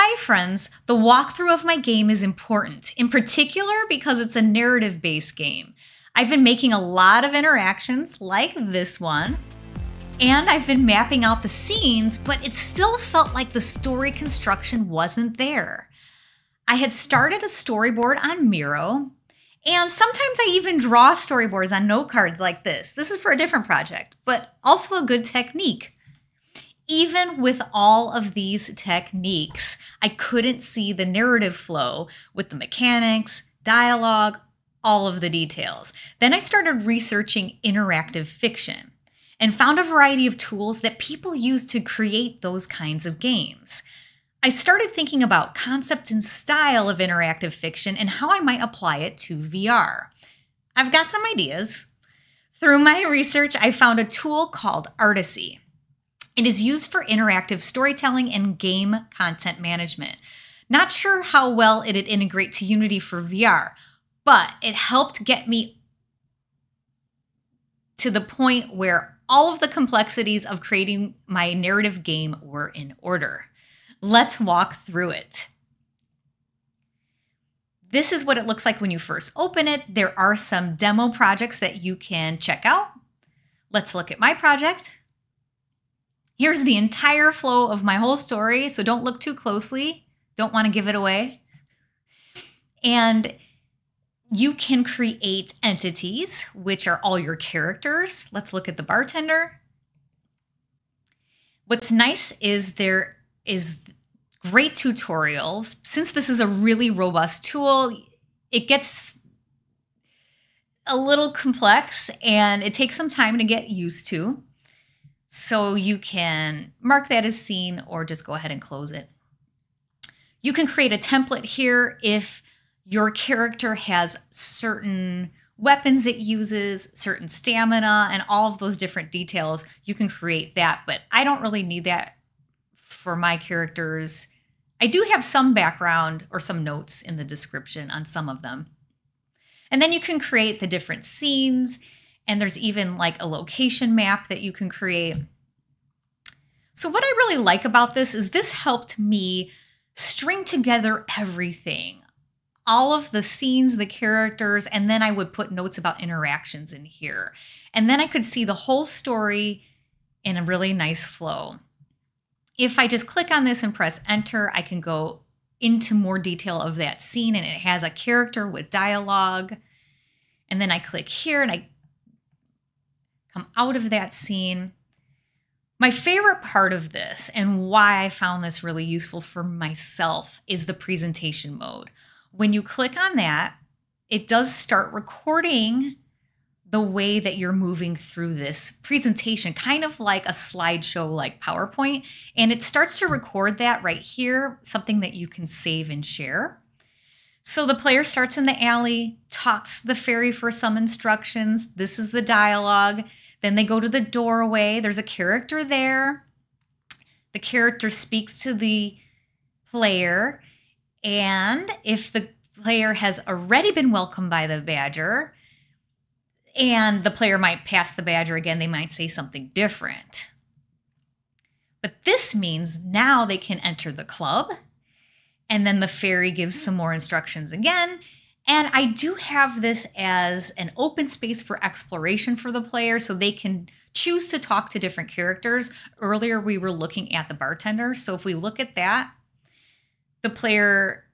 Hi, friends. The walkthrough of my game is important, in particular because it's a narrative based game. I've been making a lot of interactions like this one, and I've been mapping out the scenes, but it still felt like the story construction wasn't there. I had started a storyboard on Miro, and sometimes I even draw storyboards on note cards like this. This is for a different project, but also a good technique. Even with all of these techniques, I couldn't see the narrative flow with the mechanics, dialogue, all of the details. Then I started researching interactive fiction and found a variety of tools that people use to create those kinds of games. I started thinking about concept and style of interactive fiction and how I might apply it to VR. I've got some ideas. Through my research, I found a tool called Articy. It is used for interactive storytelling and game content management. Not sure how well it'd integrate to Unity for VR, but it helped get me to the point where all of the complexities of creating my narrative game were in order. Let's walk through it. This is what it looks like when you first open it. There are some demo projects that you can check out. Let's look at my project. Here's the entire flow of my whole story, so don't look too closely. Don't want to give it away. And you can create entities, which are all your characters. Let's look at the bartender. What's nice is there is great tutorials. Since this is a really robust tool, it gets a little complex and it takes some time to get used to. So you can mark that as seen or just go ahead and close it. You can create a template here if your character has certain weapons it uses, certain stamina, and all of those different details. You can create that, but I don't really need that for my characters. I do have some background or some notes in the description on some of them. And then you can create the different scenes, and there's even like a location map that you can create. So, what I really like about this is this helped me string together everything all of the scenes, the characters, and then I would put notes about interactions in here. And then I could see the whole story in a really nice flow. If I just click on this and press enter, I can go into more detail of that scene and it has a character with dialogue. And then I click here and I come out of that scene. My favorite part of this and why I found this really useful for myself is the presentation mode. When you click on that, it does start recording the way that you're moving through this presentation, kind of like a slideshow like PowerPoint. And it starts to record that right here, something that you can save and share. So the player starts in the alley, talks to the fairy for some instructions. This is the dialogue. Then they go to the doorway. There's a character there. The character speaks to the player. And if the player has already been welcomed by the badger, and the player might pass the badger again, they might say something different. But this means now they can enter the club, and then the fairy gives some more instructions again. And I do have this as an open space for exploration for the player so they can choose to talk to different characters. Earlier, we were looking at the bartender. So if we look at that, the player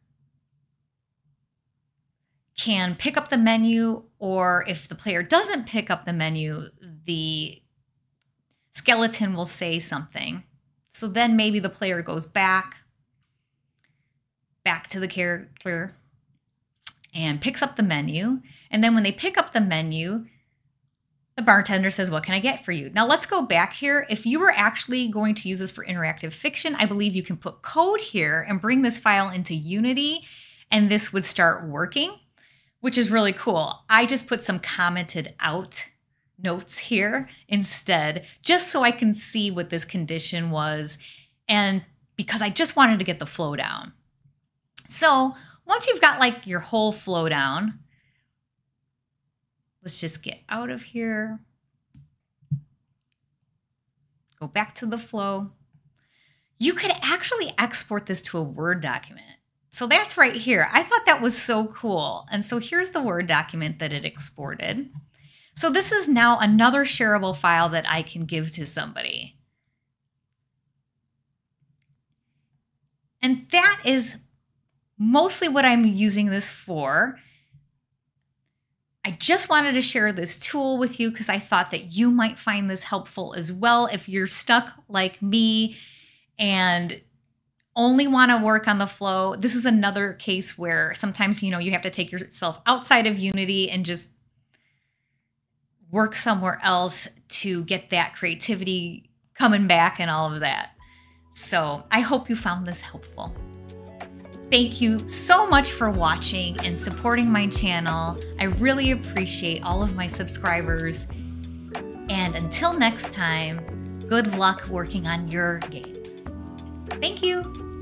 can pick up the menu, or if the player doesn't pick up the menu, the skeleton will say something. So then maybe the player goes back, back to the character and picks up the menu. And then when they pick up the menu, the bartender says, What can I get for you? Now let's go back here. If you were actually going to use this for interactive fiction, I believe you can put code here and bring this file into Unity, and this would start working, which is really cool. I just put some commented out notes here instead, just so I can see what this condition was, and because I just wanted to get the flow down. So once you've got like your whole flow down, Let's just get out of here. Go back to the flow. you could actually export this to a Word document. So that's right here. I thought that was so cool. And so here's the Word document that it exported. So this is now another shareable file that I can give to somebody. And that is mostly what I'm using this for. I just wanted to share this tool with you because I thought that you might find this helpful as well if you're stuck like me and only want to work on the flow. This is another case where sometimes, you know, you have to take yourself outside of Unity and just work somewhere else to get that creativity coming back and all of that. So I hope you found this helpful. Thank you so much for watching and supporting my channel. I really appreciate all of my subscribers. And until next time, good luck working on your game. Thank you.